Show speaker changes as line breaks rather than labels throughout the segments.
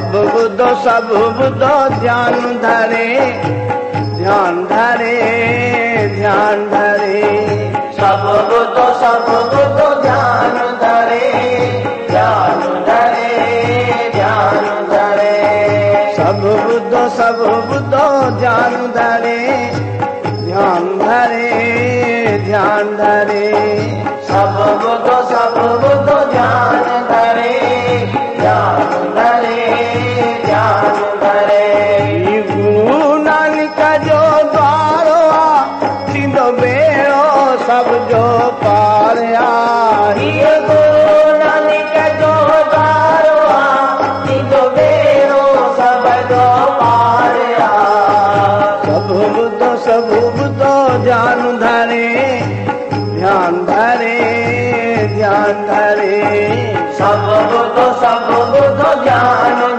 सब बुधो सब बुधो ध्यान धरे ध्यान धरे ध्यान धरे
सब बुधो सब बुधो ध्यान धरे ध्यान धरे ध्यान धरे
सब बुधो सब बुधो ध्यान धरे ध्यान जो पार आ
ये गुरु नानक जो सब
बुधो ध्यान धरे धरे। धरे
बुधो सब बुधो ध्यान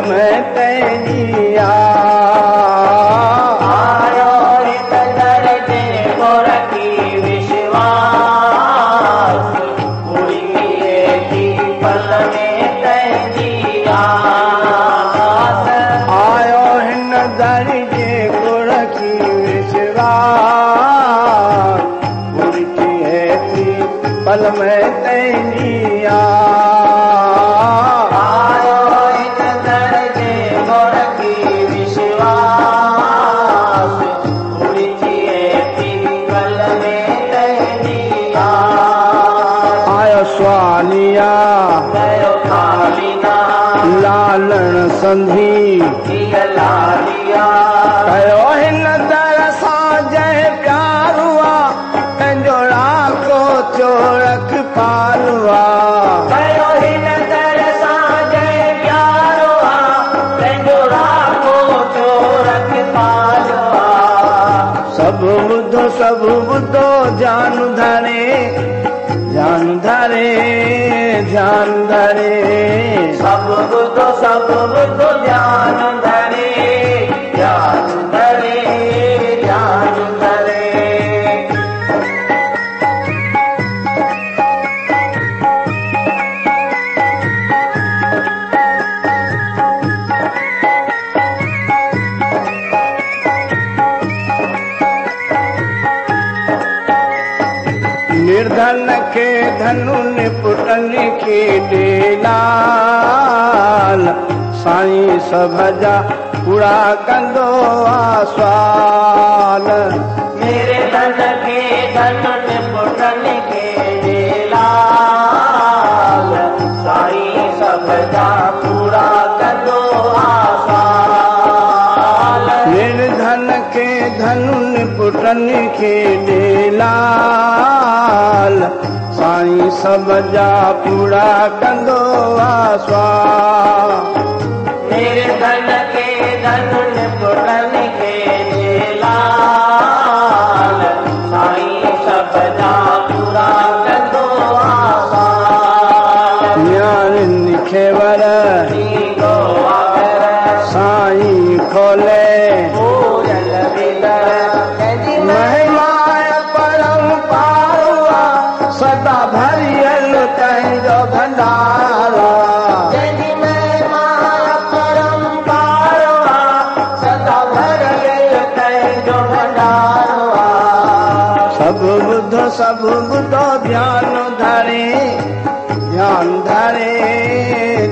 तेरी
आस
आयो हिन दरी जे को पूरी थिए थी पल में संधी कयो हिन दर सां जंहिं प्यार हुआ पंहिंजो राको चोरख पालुआ
कयो हिन दर सां जंहिं प्यारो आहे पंहिंजो राखो चोरख पालो आहे
सभु ॿुधो सभु ॿुधो ध्यान धरे ध्यान धरे ध्यान धरे। نرڌن کي ڌن نپٽن کي ڏيلال سائين سڀ جا پورا ڪندو آهي
سوال ميري ڌن ڪي ڌن پٽن ڪي لال. سائين سڀ جا پورا ڪندو
آسال نرڌن کي ڌن نپٽن کي ڏيلال سائين سڀ جا پورا ڪندو آهي
سوال धन के धन पुरन के ٻڌو سڀ ٻڌو ڌيان ڌري ڌيان ڌري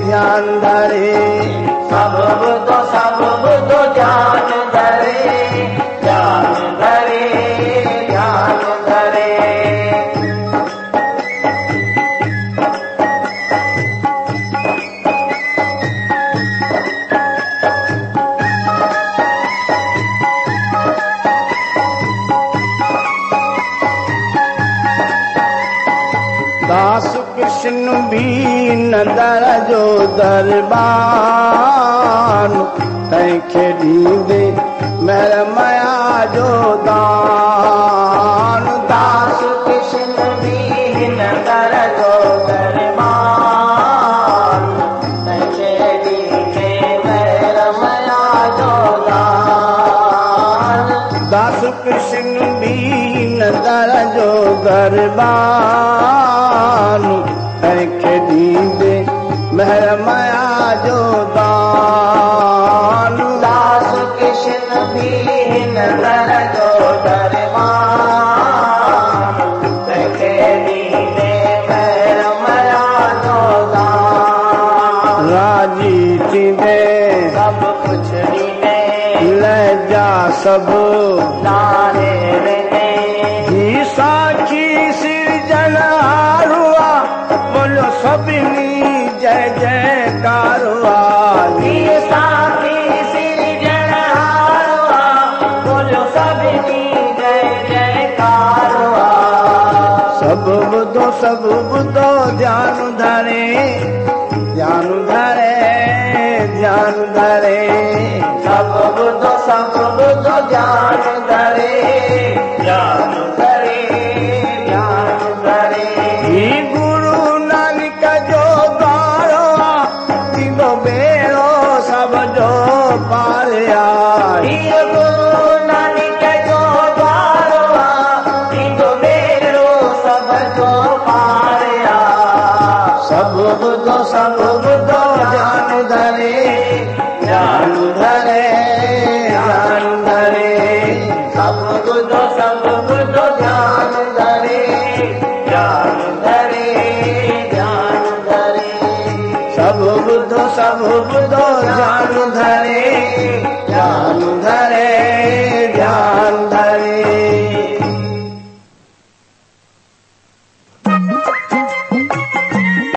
ڌيان ڌري. سڀ
ٻڌو سڀ भी नदर जो दरबार तंहिंखे ॾींदे महर माया जो दान।
दास कृष्ण भी नगर जो दरबार तंहिंखे ॾींदे महर माया जो दान।
दास कृष्ण भी नदर जो दरबार تنهن کي ڏيندي مهر مايا جو
دان داس ڪرشن ڀي نگر جو درٻار تنهن کي ڏيندي مهر مايا
جو دان
راضي ٿيندي سڀ
ڪڇ ڏيندي
لجا سڀ
ناري سڀني جئي جيڪار هاروا بولو سڀني جئي جيڪار
سڀ ٻڌو سڀ ٻڌو ڌيان ڌري ڌيان
ڌري ڌيان ڌري سڀ ٻڌو سڀ ٻڌو ڌري گيان ڌري
सब
जो पार
सब बुद्धो
सब बुद्धो ज्ञान धरे ज्ञान धरे ज्ञान